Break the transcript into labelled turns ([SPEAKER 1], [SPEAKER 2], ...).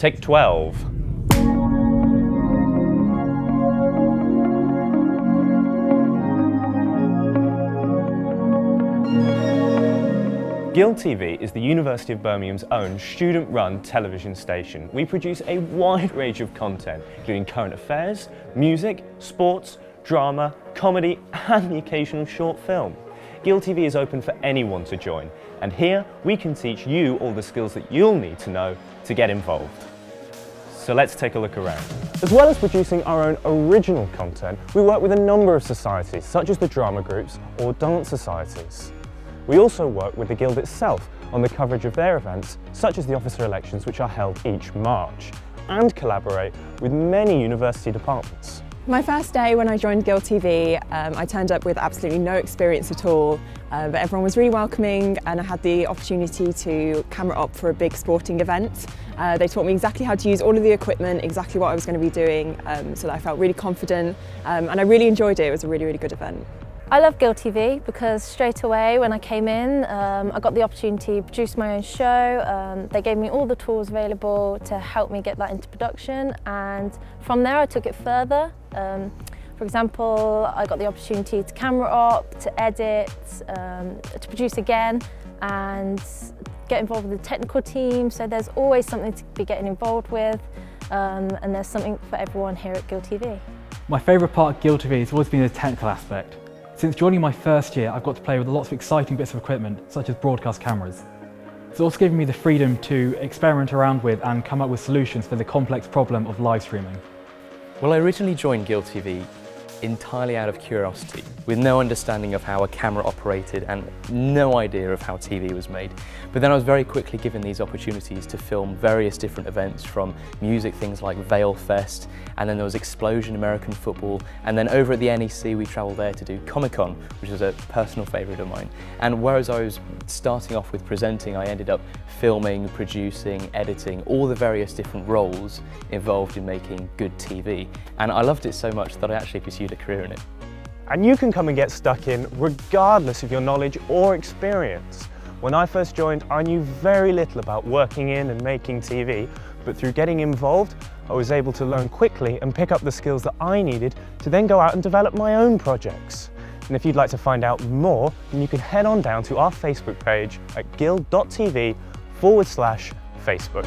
[SPEAKER 1] Take 12. Guild TV is the University of Birmingham's own student-run television station. We produce a wide range of content, including current affairs, music, sports, drama, comedy and the occasional short film. Guild TV is open for anyone to join, and here we can teach you all the skills that you'll need to know to get involved. So let's take a look around. As well as producing our own original content, we work with a number of societies, such as the drama groups or dance societies. We also work with the Guild itself on the coverage of their events, such as the officer elections which are held each March, and collaborate with many university departments.
[SPEAKER 2] My first day when I joined Guild TV, um, I turned up with absolutely no experience at all, uh, but everyone was really welcoming and I had the opportunity to camera op for a big sporting event. Uh, they taught me exactly how to use all of the equipment, exactly what I was going to be doing, um, so that I felt really confident um, and I really enjoyed it. It was a really, really good event.
[SPEAKER 3] I love Guild TV because straight away when I came in um, I got the opportunity to produce my own show. Um, they gave me all the tools available to help me get that into production and from there I took it further. Um, for example, I got the opportunity to camera op, to edit, um, to produce again and get involved with the technical team so there's always something to be getting involved with um, and there's something for everyone here at Guild TV.
[SPEAKER 4] My favourite part of Guild TV has always been the technical aspect. Since joining my first year, I've got to play with lots of exciting bits of equipment, such as broadcast cameras. It's also given me the freedom to experiment around with and come up with solutions for the complex problem of live streaming.
[SPEAKER 5] Well, I originally joined Guild TV entirely out of curiosity, with no understanding of how a camera operated and no idea of how TV was made. But then I was very quickly given these opportunities to film various different events from music, things like Vale Fest, and then there was Explosion American Football, and then over at the NEC we travelled there to do Comic Con, which was a personal favourite of mine. And whereas I was starting off with presenting, I ended up filming, producing, editing, all the various different roles involved in making good TV. And I loved it so much that I actually a career in it.
[SPEAKER 1] And you can come and get stuck in regardless of your knowledge or experience. When I first joined, I knew very little about working in and making TV, but through getting involved, I was able to learn quickly and pick up the skills that I needed to then go out and develop my own projects. And if you'd like to find out more, then you can head on down to our Facebook page at guild.tv forward slash Facebook.